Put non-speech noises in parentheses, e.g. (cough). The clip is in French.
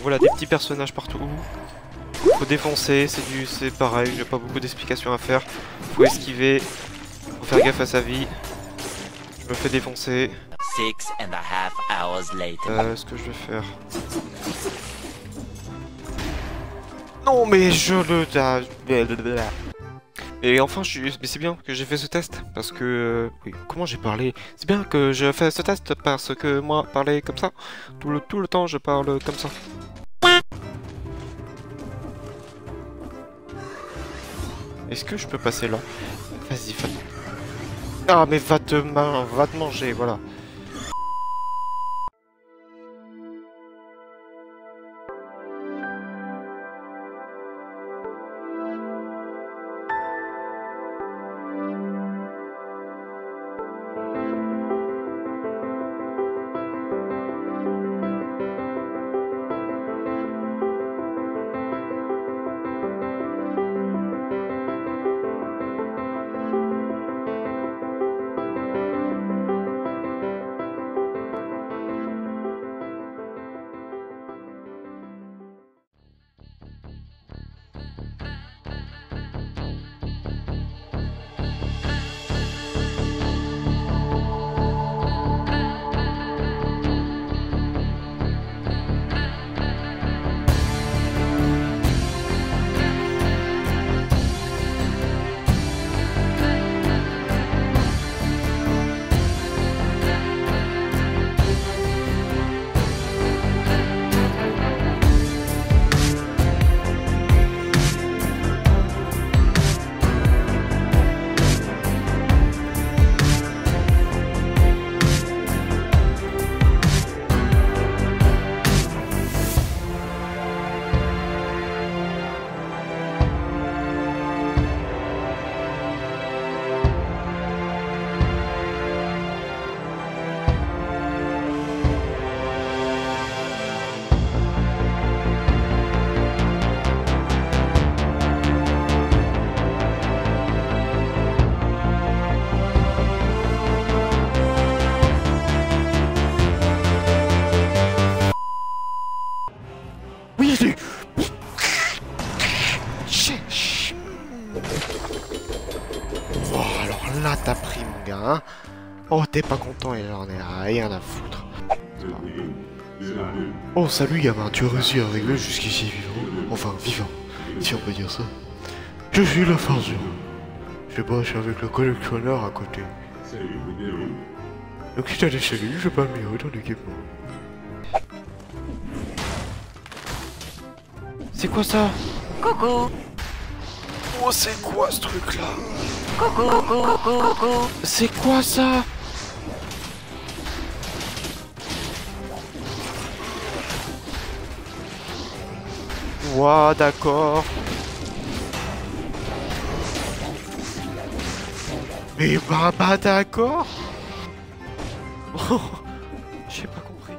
voilà, des petits personnages partout. Faut défoncer, c'est du, c'est pareil, j'ai pas beaucoup d'explications à faire. Faut esquiver, faut faire gaffe à sa vie. Je me fais défoncer. Six and a half hours later. Euh, ce que je vais faire. Non mais je le... Et enfin, je mais c'est bien que j'ai fait ce test, parce que... euh, Oui, comment j'ai parlé? C'est bien que je fais ce test, parce que moi, parler comme ça, tout le, tout le temps, je parle comme ça. Est-ce que je peux passer là? Vas-y, va... Ah, mais va te, va te manger, voilà. Oh, alors là, t'as pris, mon gars, hein Oh, t'es pas content et j'en ai rien à foutre. Oh, salut, gamin, tu as réussi à arriver jusqu'ici vivant. Enfin, vivant, si on peut dire ça. Je suis la fortune. Je bosse avec le collectionneur à côté. Donc si t'as des cellules, je peux améliorer ton équipement. C'est quoi ça? Coucou, Oh, c'est quoi ce coucou, coucou, coucou. C'est quoi ça Ouah, d'accord. Mais bah, bah d'accord. (laughs) Oh, J'ai pas compris.